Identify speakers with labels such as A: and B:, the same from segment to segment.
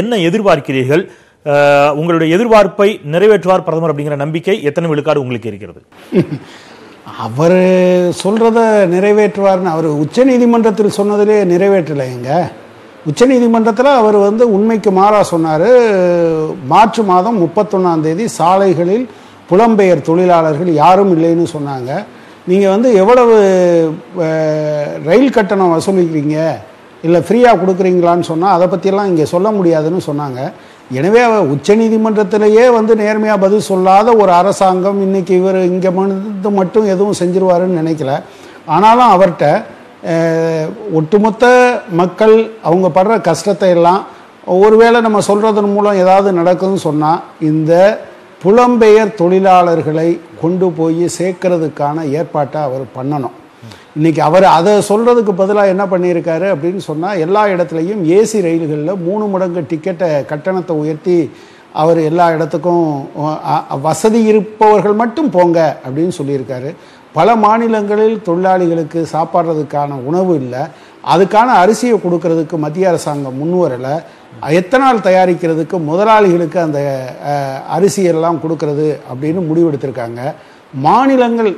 A: என்ன எதிர்பார்க்கிறீர்கள்? உங்களுடைய எதிர்பார்ப்பை நிறைவேற்றுவார் பிரதமர் அப்படிங்கிற நம்பிக்கை எத்தனை விழுக்காடு உங்களுக்கு இருக்கிறது?
B: அவர் சொல்றத நிறைவேற்றுவார்னு அவர் உச்சநீதிமன்றத்தில் சொன்னதிலே நிறைவேற்றலைங்க. உச்சநீதிமன்றத்தில் அவர் வந்து உண்மைக்கு மாறா சொன்னார். மார்ச் மாதம் முப்பத்தொன்னாம் தேதி சாலைகளில் புலம்பெயர் தொழிலாளர்கள் யாரும் இல்லைன்னு சொன்னாங்க. நீங்கள் வந்து எவ்வளவு ரயில் கட்டணம் வசூலிக்கிறீங்க? இல்லை ஃப்ரீயாக கொடுக்குறீங்களான்னு சொன்னால் அதை பற்றியெல்லாம் இங்கே சொல்ல முடியாதுன்னு சொன்னாங்க. எனவே அவர் உச்சநீதிமன்றத்திலேயே வந்து நேர்மையாக பதில் சொல்லாத ஒரு அரசாங்கம் இன்றைக்கி இவர் இங்கே வந்து மட்டும் எதுவும் செஞ்சிருவாருன்னு நினைக்கல. ஆனாலும் அவர்கிட்ட ஒட்டுமொத்த மக்கள் அவங்க படுற கஷ்டத்தை எல்லாம் ஒருவேளை நம்ம சொல்கிறதன் மூலம் ஏதாவது நடக்குதுன்னு சொன்னால் இந்த புலம்பெயர் தொழிலாளர்களை கொண்டு போய் சேர்க்கறதுக்கான ஏற்பாட்டை அவர் பண்ணணும். இன்னைக்கு அவர் அதை சொல்றதுக்கு பதிலாக என்ன பண்ணியிருக்காரு அப்படின்னு சொன்னால் எல்லா இடத்துலையும் ஏசி ரயில்களில் மூணு மடங்கு டிக்கெட்டை கட்டணத்தை உயர்த்தி அவர் எல்லா இடத்துக்கும் வசதி இருப்பவர்கள் மட்டும் போங்க அப்படின்னு சொல்லியிருக்காரு. பல மாநிலங்களில் தொழிலாளிகளுக்கு சாப்பாடுறதுக்கான உணவு இல்லை. அதுக்கான அரிசியை கொடுக்கறதுக்கு மத்திய அரசாங்கம் முன்வரலை எத்தனால் தயாரிக்கிறதுக்கு முதலாளிகளுக்கு அந்த அரிசியெல்லாம் கொடுக்கறது அப்படின்னு முடிவெடுத்திருக்காங்க. மாநிலங்கள்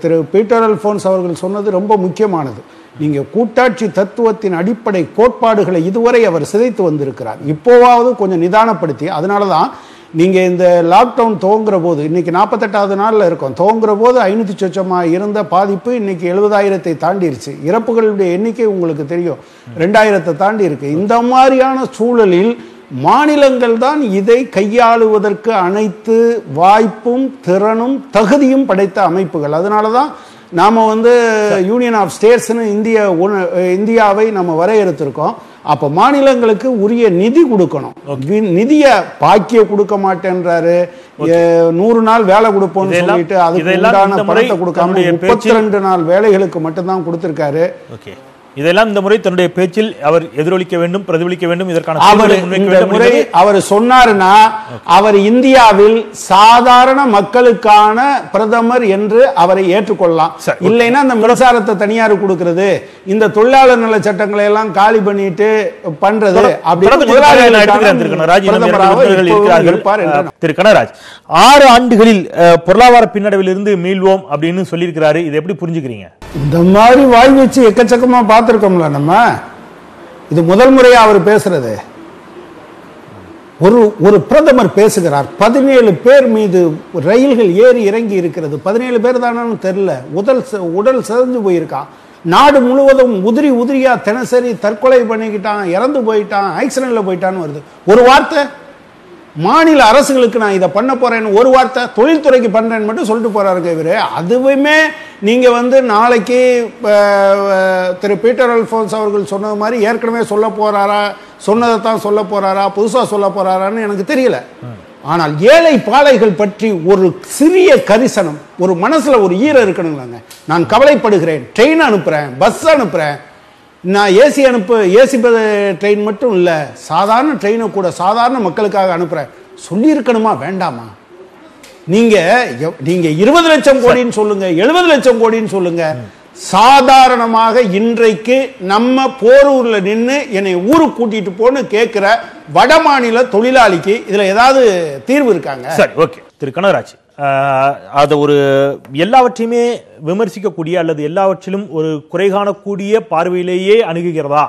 B: திரு பீட்டர் அல்போன்ஸ் அவர்கள் சொன்னது ரொம்ப முக்கியமானது. நீங்க கூட்டாட்சி தத்துவத்தின் அடிப்படை கோட்பாடுகளை இதுவரை அவர் சிதைத்து வந்திருக்கிறார். இப்போவாவது கொஞ்சம் நிதானப்படுத்தி அதனால தான் நீங்க இந்த லாக்டவுன் துவங்குற போது இன்னைக்கு நாற்பத்தெட்டாவது நாள்ல இருக்கும். துவங்குற போது ஐநூத்தி சொச்சமா இருந்த பாதிப்பு இன்னைக்கு எழுபதாயிரத்தை தாண்டிருச்சு. இறப்புகளுடைய எண்ணிக்கை உங்களுக்கு தெரியும். ரெண்டாயிரத்தை தாண்டி இருக்கு இந்த மாதிரியான சூழலில் மாநிலங்கள் தான் இதை கையாளுவதற்கு அனைத்து வாய்ப்பும் திறனும் தகுதியும் படைத்த அமைப்புகள். அதனால தான் நாம வந்து யூனியன் ஆஃப் ஸ்டேட்ஸ்னு இந்திய இந்தியாவை நம்ம வரையறுத்திருக்கோம். அப்ப மாநிலங்களுக்கு உரிய நிதி கொடுக்கணும். நிதிய பாக்கிய கொடுக்க மாட்டேன்றாரு. நூறு நாள் வேலை கொடுப்போம்னு சொல்லிட்டு அதுக்கு உண்டான பணத்தை கொடுக்காம முப்பத்தி ரெண்டு நாள் வேலைகளுக்கு மட்டும்தான் கொடுத்திருக்காரு.
A: ஓகே இதெல்லாம் இந்த முறை தன்னுடைய பேச்சில் அவர் எதிரொலிக்க வேண்டும் பிரதிபலிக்க வேண்டும் இதற்கான
B: அவர் இந்த முறை அவர் சொன்னாருன்னா அவர் இந்தியாவில் சாதாரண மக்களுக்கான பிரதமர் என்று அவரை ஏற்றுக்கொள்ளலாம். இல்லைன்னா அந்த மின்சாரத்தை தனியார் கொடுக்கிறது. இந்த தொழிலாளர் நல சட்டங்களை எல்லாம் காலி பண்ணிட்டு பண்றது
A: திரு கனகராஜ் ஆறு ஆண்டுகளில் பொருளாதார பின்னடைவிலிருந்து மீள்வோம் அப்படின்னு சொல்லியிருக்கிறாரு. இதை எப்படி புரிஞ்சுக்கிறீங்க?
B: இந்த மாதிரி வாய் வச்சு எக்கச்சக்கமா பார்த்திருக்கோம்ல நம்ம. இது முதல் முறையா அவர் பேசுறது. ஒரு ஒரு பிரதமர் பேசுகிறார். பதினேழு பேர் மீது ரயில்கள் ஏறி இறங்கி இருக்கிறது. பதினேழு பேர் தானு தெரியல. உடல் உடல் செதஞ்சு போயிருக்கான். நாடு முழுவதும் உதிரி உதிரியா தினசரி தற்கொலை பண்ணிக்கிட்டான் இறந்து போயிட்டான் ஆக்சிடென்ட்ல போயிட்டான்னு வருது. ஒரு வார்த்தை மாநில அரசுகளுக்கு நான் இதை பண்ண போறேன்னு ஒரு வார்த்தை தொழில்துறைக்கு பண்றேன்னு மட்டும் சொல்லிட்டு போகிறாருங்க இவரு. அதுவுமே நீங்க வந்து நாளைக்கு திரு பீட்டர் அல்போன்ஸ் அவர்கள் சொன்னது மாதிரி ஏற்கனவே சொல்ல போறாரா சொன்னதை தான் சொல்ல போறாரா புதுசா சொல்ல போறாரான்னு எனக்கு தெரியல. ஆனால் ஏழை பாலைகள் பற்றி ஒரு சிறிய கரிசனம் ஒரு மனசுல ஒரு ஈரம் இருக்கணுங்களாங்க நான் கவலைப்படுகிறேன். ட்ரெயின் அனுப்புறேன். பஸ் அனுப்புறேன். நான் ஏசி அனுப்பு ஏசி ட்ரெயின் மட்டும் இல்லை. சாதாரண ட்ரெயினை கூட சாதாரண மக்களுக்காக அனுப்புறேன். சொல்லியிருக்கணுமா? வேண்டாமா? நீங்க நீங்கள் நீங்க இருபது லட்சம் கோடின்னு சொல்லுங்க. எழுபது லட்சம் கோடின்னு சொல்லுங்க. சாதாரணமாக இன்றைக்கு நம்ம போரூர்ல நின்று என்னை ஊருக்கு கூட்டிட்டு போன்னு கேட்கிற வடமாநில தொழிலாளிக்கு இதுல ஏதாவது தீர்வு இருக்காங்க?
A: சரி ஓகே. திரு கனகராஜ் அதை ஒரு எல்லாவற்றையுமே விமர்சிக்கக்கூடிய அல்லது எல்லாவற்றிலும் ஒரு குறை காணக்கூடிய பார்வையிலேயே அணுகுகிறதா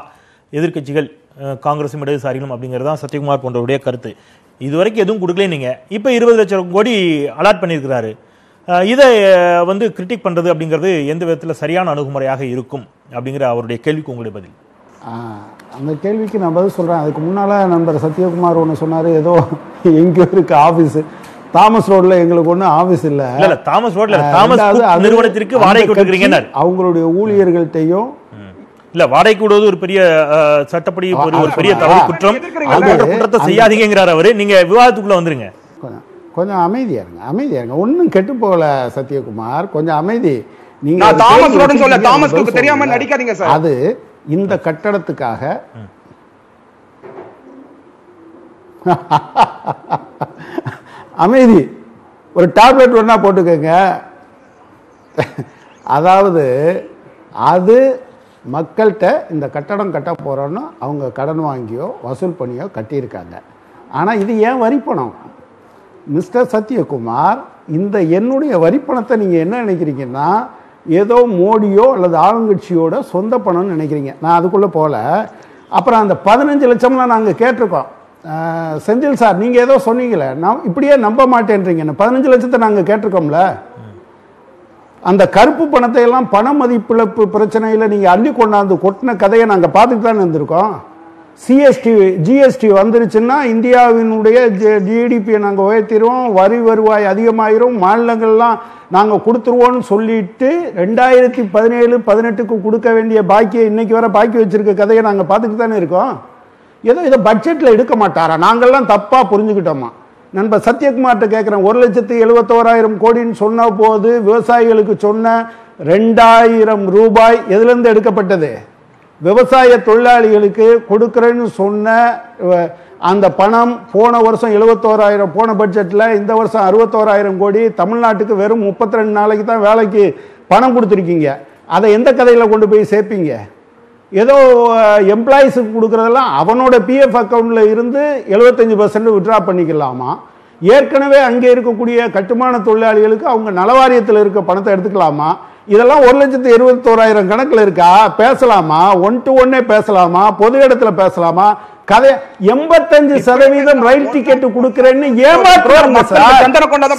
A: எதிர்க்கட்சிகள் அஹ், காங்கிரசும் இடதுசாரிகளும் அப்படிங்கிறது தான் சத்யகுமார் போன்றவருடைய கருத்து. இதுவரைக்கும் எதுவும் கொடுக்கல நீங்க. இப்போ இருபது லட்சம் கோடி அலாட் பண்ணியிருக்கிறாரு. இதை வந்து கிரிட்டிக் பண்றது அப்படிங்கிறது எந்த விதத்துல சரியான அணுகுமுறையாக இருக்கும் அப்படிங்கிற அவருடைய கேள்விக்கு உங்களுடைய பதில்.
B: அந்த கேள்விக்கு நான் பதில் சொல்றேன். அதுக்கு முன்னால நண்பர் சத்யகுமார் ஒன்று சொன்னாரு. ஏதோ எங்கேயோ இருக்கு ஆபீஸ். தாமஸ் ரோட்ல எங்களுக்கு ஒன்றும் ஆபீஸ் இல்ல.
A: இல்ல தாமஸ் ரோட்ல தாமஸ் நிறுவனத்திற்கு
B: அந்த
A: வாடகை
B: கட்சி
A: கொடுக்குறீங்கன்னாரு
B: அவங்களுடைய ஊழியர்கள்ட்டையும்
A: இல்ல வாடகை கூடுவது ஒரு பெரிய சட்டப்படி ஒரு பெரிய தவறு குற்றம். போன்ற குற்றத்தை செய்யாதீங்கிறார் அவரு. நீங்க விவாதத்துக்குள்ள வந்துருங்க.
B: கொஞ்சம் அமைதியா இருங்க அமைதியா இருங்க. ஒன்றும் கெட்டு போகல சத்யகுமார். கொஞ்சம் அமைதி. நீங்க
C: தாமஸ் தெரியாம. நடிக்காதீங்க சார்.
B: அது இந்த கட்டடத்துக்காக அமைதி. ஒரு டேப்லெட் வேணா போட்டுக்கோங்க. அதாவது அது மக்கள்கிட்ட இந்த கட்டடம் கட்ட போகிறோன்னு அவங்க கடன் வாங்கியோ வசூல் பண்ணியோ கட்டியிருக்காங்க. ஆனால் இது ஏன் வரி பணம்? மிஸ்டர் சத்யகுமார் இந்த என்னுடைய வரிப்பணத்தை நீங்கள் என்ன நினைக்கிறீங்கன்னா ஏதோ மோடியோ அல்லது ஆளுங்கட்சியோட சொந்த பணம்னு நினைக்கிறீங்க. நான் அதுக்குள்ளே போகல அப்புறம் அந்த பதினஞ்சு லட்சம்லாம் நாங்கள் கேட்டிருக்கோம். செந்தில் சார் நீங்கள் ஏதோ சொன்னீங்களே நான் இப்படியே நம்ப மாட்டேன்றீங்க. பதினஞ்சு லட்சத்தை நாங்கள் கேட்டிருக்கோம்ல? அந்த கருப்பு பணத்தை எல்லாம் பண மதிப்பிழப்பு பிரச்சனையில் நீங்கள் அள்ளி கொண்டாந்து கொட்டின கதையை நாங்கள் பார்த்துட்டு தான் இருந்திருக்கோம்? சிஎஸ்டி ஜிஎஸ்டி வந்துருச்சுன்னா இந்தியாவினுடைய ஜிடிபியை நாங்கள் உயர்த்திடுவோம் வரி வருவாய் அதிகமாகிரும் மாநிலங்கள்லாம் நாங்கள் கொடுத்துருவோன்னு சொல்லிட்டு ரெண்டாயிரத்தி பதினேழு பதினெட்டுக்கு கொடுக்க வேண்டிய பாக்கியை இன்னைக்கு வர பாக்கி வச்சுருக்க கதையை நாங்கள் பார்த்துட்டு தானே இருக்கோம். ஏதோ இதை பட்ஜெட்டில் எடுக்க மாட்டாரா? நாங்கள்லாம் தப்பாக புரிஞ்சுக்கிட்டோமா? நண்பர் சத்யகுமார்கிட்ட கேட்குறேன் ஒரு லட்சத்து எழுபத்தோராயிரம் கோடின்னு சொன்ன போது விவசாயிகளுக்கு சொன்ன ரெண்டாயிரம் ரூபாய் எதுலேருந்து எடுக்கப்பட்டது? விவசாய தொழிலாளிகளுக்கு கொடுக்குறேன்னு சொன்ன அந்த பணம் போன வருஷம் எழுபத்தோராயிரம் போன பட்ஜெட்டில் இந்த வருஷம் அறுபத்தோராயிரம் கோடி தமிழ்நாட்டுக்கு வெறும் முப்பத்தி ரெண்டு நாளைக்கு தான் வேலைக்கு பணம் கொடுத்துருக்கீங்க. அதை எந்த கதையில் கொண்டு போய் சேர்ப்பீங்க? ஏதோ எம்ப்ளாயிஸுக்கு கொடுக்குறதெல்லாம் அவனோட பிஎஃப் அக்கௌண்ட்டில் இருந்து எழுபத்தஞ்சி பர்சன்ட் விட்ரா பண்ணிக்கலாமா? ஏற்கனவே அங்கே இருக்கக்கூடிய கட்டுமான தொழிலாளிகளுக்கு அவங்க நலவாரியத்தில் இருக்க பணத்தை எடுத்துக்கலாமா? இதெல்லாம் ஒரு லட்சத்து இருபத்தோராயிரம் கணக்கில் இருக்கா? பேசலாமா? ஒன் டு ஒன்னே பேசலாமா? பொது இடத்துல பேசலாமா? கதை எண்பத்தஞ்சு சதவீதம் ரயில் டிக்கெட் கொடுக்கிறேன்னு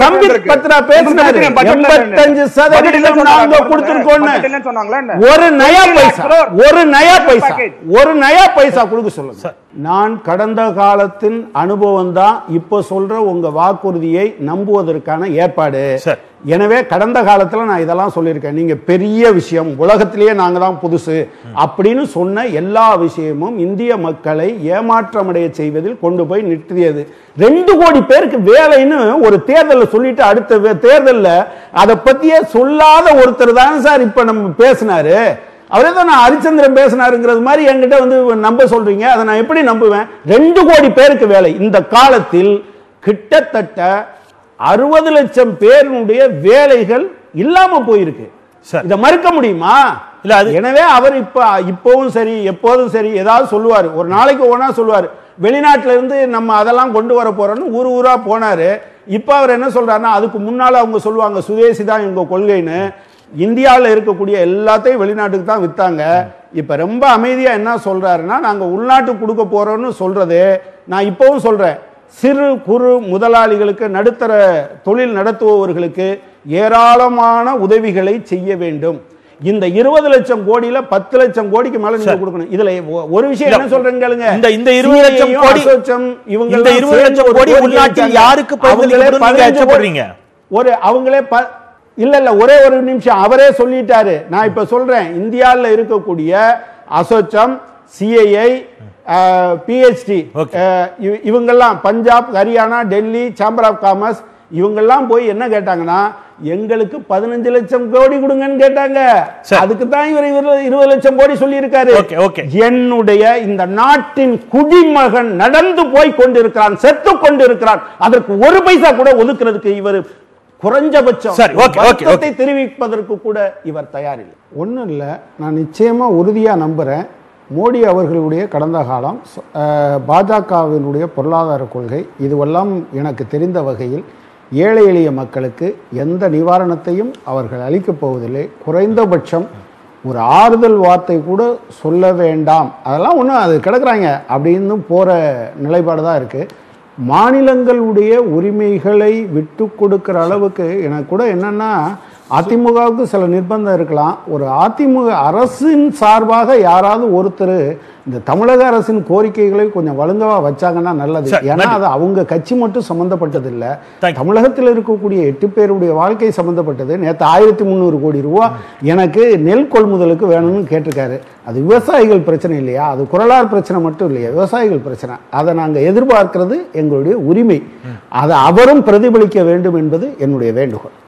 B: சம்பித்
C: இருக்கு.
B: பத்ரா பேசினாரு? எண்பத்தஞ்சு சதவீதம் நாங்க? ஒரு நயா பைசா. ஒரு நயா பைசா. ஒரு நயா பைசா கொடுக்க சொல்லுங்க. நான் கடந்த காலத்தின் அனுபவம் தான் இப்ப சொல்ற உங்க வாக்குறுதியை நம்புவதற்கான ஏற்பாடு. எனவே கடந்த காலத்துல நான் இதெல்லாம் சொல்லியிருக்கேன். நீங்க பெரிய விஷயம். உலகத்திலேயே நாங்க தான் புதுசு. அப்படின்னு சொன்ன எல்லா விஷயமும் இந்திய மக்களை ஏமாற்றமடைய செய்வதில் கொண்டு போய் நிறுத்தியது. ரெண்டு கோடி பேருக்கு வேலைன்னு ஒரு தேர்தலில் சொல்லிட்டு அடுத்த தேர்தல்ல அதை பத்தியே சொல்லாத ஒருத்தர் தான் சார் இப்ப நம்ம பேசினாரு. அவரே தான் நான் ஹரிச்சந்திரன் பேசினாருங்கிறது மாதிரி என்கிட்ட வந்து நம்ப சொல்றீங்க. அதை நான் எப்படி நம்புவேன்? ரெண்டு கோடி பேருக்கு வேலை. இந்த காலத்தில் கிட்டத்தட்ட அறுபது லட்சம் பேருடைய வேலைகள் இல்லாம போயிருக்கு. இதை மறுக்க முடியுமா?
A: இல்ல, அது-
B: எனவே அவர் இப்ப இப்பவும் சரி எப்போதும் சரி ஏதாவது சொல்லுவார். ஒரு நாளைக்கு ஒன்றா சொல்லுவார். வெளிநாட்டுல இருந்து நம்ம அதெல்லாம் கொண்டு வர போறோம்னு ஊர் ஊரா போனாரு. இப்ப அவர் என்ன சொல்றாருன்னா அதுக்கு முன்னால அவங்க சொல்லுவாங்க சுதேசி தான் இவங்க கொள்கைன்னு. இந்தியாவில் இருக்கக்கூடிய எல்லாத்தையும் வெளிநாட்டுக்கு தான் வித்தாங்க. இப்ப ரொம்ப அமைதியா என்ன சொல்றாருன்னா நாங்க உள்நாட்டுக்கு கொடுக்க போறோம்னு சொல்றது. நான் இப்பவும் சொல்றேன். சிறு குறு முதலாளிகளுக்கு நடுத்தர தொழில் நடத்துபவர்களுக்கு ஏராளமான உதவிகளை செய்ய வேண்டும். இந்த இருபது லட்சம் கோடியில பத்து லட்சம் கோடிக்கு மேல நீங்க கொடுக்கணும் இதுல ஒரு விஷயம் என்ன சொல்றேன்னு கேளுங்க
A: இந்த- இந்த 20 லட்சம் கோடி-
B: அசோச்சம், இவங்க
A: இந்த 20 லட்சம் கோடி உள்நாட்டில். யாருக்கு பகிர்ந்தளிக்கப்படும்
B: அவங்களே
A: நீங்க
B: 15
A: அச்சப்படுறீங்க?
B: ஒரு அவங்களே இல்ல இல்ல ஒரே ஒரு நிமிஷம் அவரே சொல்லிட்டாரு நான் இப்ப சொல்றேன் இந்தியாவில் இருக்கக்கூடிய அசோச்சம் சிஐஐ பிஹெச்டி. இவங்கெல்லாம் Punjab Haryana Delhi chamber of commerce இவங்கெல்லாம் போய் என்ன கேட்டாங்கன்னா எங்களுக்கு பதினஞ்சு லட்சம் கோடி கொடுங்கன்னு கேட்டாங்க. அதுக்கு தான் இவர் இவர் இருபது லட்சம் கோடி சொல்லி இருக்காரு. என்னுடைய இந்த நாட்டின் குடிமகன் நடந்து போய் கொண்டிருக்கிறான் செத்து கொண்டிருக்கிறான். அதற்கு ஒரு பைசா கூட ஒதுக்குறதுக்கு இவர் குறைஞ்சபட்சம் தெரிவிப்பதற்கு கூட இவர் தயாரில்லை. ஒன்றும் இல்லை நான் நிச்சயமா உறுதியா நம்புறேன். மோடி அவர்களுடைய கடந்த காலம் பாஜகவினுடைய பொருளாதார கொள்கை இதுவெல்லாம் எனக்கு தெரிந்த வகையில் ஏழை எளிய மக்களுக்கு எந்த நிவாரணத்தையும் அவர்கள் அளிக்கப் போவதில்லை. குறைந்தபட்சம் ஒரு ஆறுதல் வார்த்தை கூட சொல்ல வேண்டாம். அதெல்லாம் ஒன்றும் அது கிடக்குறாங்க அப்படின்னு போகிற நிலைப்பாடு தான் இருக்குது மாநிலங்களுடைய உரிமைகளை விட்டு கொடுக்குற அளவுக்கு எனக்கு கூட என்னன்னா அதிமுகவுக்கு சில நிர்பந்தம் இருக்கலாம். ஒரு அதிமுக அரசின் சார்பாக யாராவது ஒருத்தர் இந்த தமிழக அரசின் கோரிக்கைகளை கொஞ்சம் வழுங்கவா வச்சாங்கன்னா நல்லது. ஏன்னா. அது அவங்க கட்சி மட்டும் சம்பந்தப்பட்டது இல்ல. தமிழகத்தில் இருக்கக்கூடிய எட்டு பேருடைய வாழ்க்கை சம்பந்தப்பட்டது. நேற்று ஆயிரத்தி முந்நூறு கோடி ரூபா எனக்கு நெல் கொள்முதலுக்கு வேணும்னு கேட்டிருக்காரு. அது விவசாயிகள் பிரச்சனை இல்லையா? அது குரலார் பிரச்சனை மட்டும் இல்லையா? விவசாயிகள் பிரச்சனை. அதை நாங்கள் எதிர்பார்க்கிறது எங்களுடைய உரிமை. அதை அவரும் பிரதிபலிக்க வேண்டும் என்பது என்னுடைய வேண்டுகோள்.